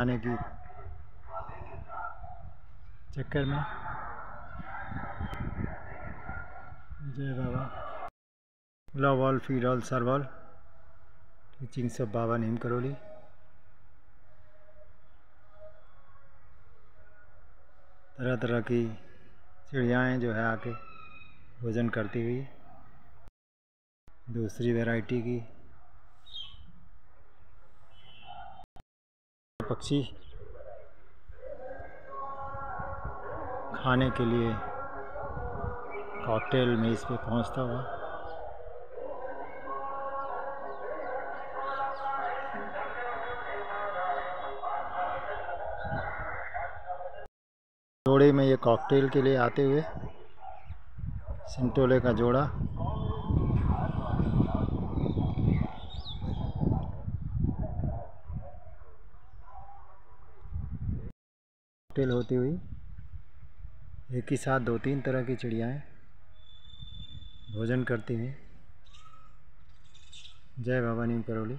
आने की चक्कर में। जय बाबा। Love all, feed all, serve all. Teachings of Baba Neem Karoli. तरह तरह की चिड़ियाएँ जो है आके भोजन करती हुई। दूसरी वैरायटी की। पक्षी खाने के लिए कॉकटेल मेज़ पे पहुँचता हुआ। जोड़े में ये कॉकटेल के लिए आते हुए सिंटोले का जोड़ा। कॉकटेल होती हुई, एक ही साथ दो तीन तरह की चिड़ियाएँ भोजन करती हैं जय भवानी करौली।